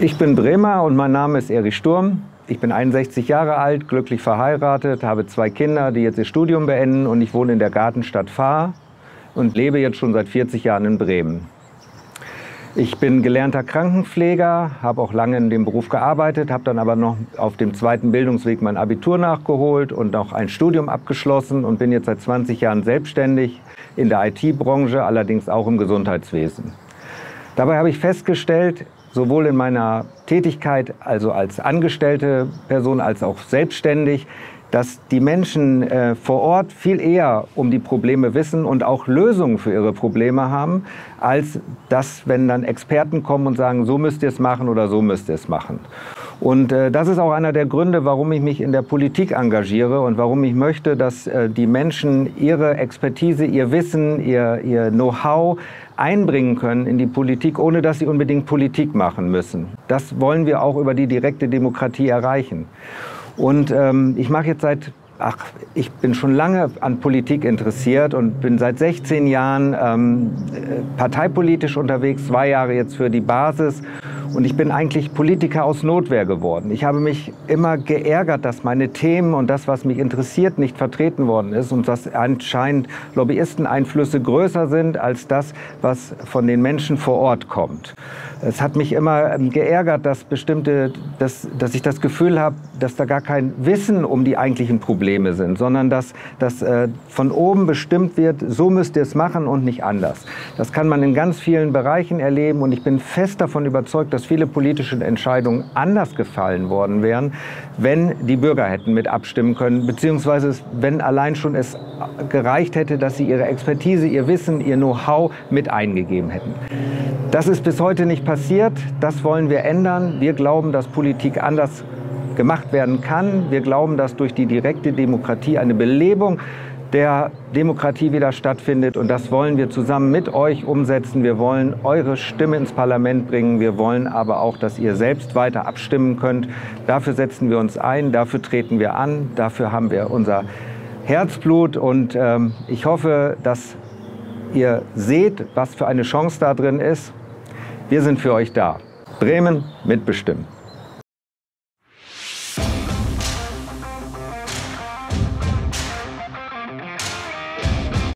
Ich bin Bremer und mein Name ist Erich Sturm. Ich bin 61 Jahre alt, glücklich verheiratet, habe zwei Kinder, die jetzt ihr Studium beenden und ich wohne in der Gartenstadt Fahr und lebe jetzt schon seit 40 Jahren in Bremen. Ich bin gelernter Krankenpfleger, habe auch lange in dem Beruf gearbeitet, habe dann aber noch auf dem zweiten Bildungsweg mein Abitur nachgeholt und auch ein Studium abgeschlossen und bin jetzt seit 20 Jahren selbstständig in der IT-Branche, allerdings auch im Gesundheitswesen. Dabei habe ich festgestellt, sowohl in meiner Tätigkeit, also als angestellte Person, als auch selbstständig, dass die Menschen äh, vor Ort viel eher um die Probleme wissen und auch Lösungen für ihre Probleme haben, als das, wenn dann Experten kommen und sagen, so müsst ihr es machen oder so müsst ihr es machen. Und äh, das ist auch einer der Gründe, warum ich mich in der Politik engagiere und warum ich möchte, dass äh, die Menschen ihre Expertise, ihr Wissen, ihr, ihr Know-how einbringen können in die Politik, ohne dass sie unbedingt Politik machen müssen. Das wollen wir auch über die direkte Demokratie erreichen. Und ähm, ich mache jetzt seit, ach, ich bin schon lange an Politik interessiert und bin seit 16 Jahren ähm, parteipolitisch unterwegs, zwei Jahre jetzt für die Basis. Und ich bin eigentlich Politiker aus Notwehr geworden. Ich habe mich immer geärgert, dass meine Themen und das, was mich interessiert, nicht vertreten worden ist und dass anscheinend Lobbyisteneinflüsse größer sind als das, was von den Menschen vor Ort kommt. Es hat mich immer geärgert, dass bestimmte, dass, dass ich das Gefühl habe, dass da gar kein Wissen um die eigentlichen Probleme sind, sondern dass, dass äh, von oben bestimmt wird, so müsst ihr es machen und nicht anders. Das kann man in ganz vielen Bereichen erleben und ich bin fest davon überzeugt, dass viele politische Entscheidungen anders gefallen worden wären, wenn die Bürger hätten mit abstimmen können, beziehungsweise wenn allein schon es gereicht hätte, dass sie ihre Expertise, ihr Wissen, ihr Know-how mit eingegeben hätten. Das ist bis heute nicht passiert. Das wollen wir ändern. Wir glauben, dass Politik anders gemacht werden kann. Wir glauben, dass durch die direkte Demokratie eine Belebung der Demokratie wieder stattfindet. Und das wollen wir zusammen mit euch umsetzen. Wir wollen eure Stimme ins Parlament bringen. Wir wollen aber auch, dass ihr selbst weiter abstimmen könnt. Dafür setzen wir uns ein, dafür treten wir an, dafür haben wir unser Herzblut. Und ähm, ich hoffe, dass ihr seht, was für eine Chance da drin ist. Wir sind für euch da. Bremen mitbestimmen.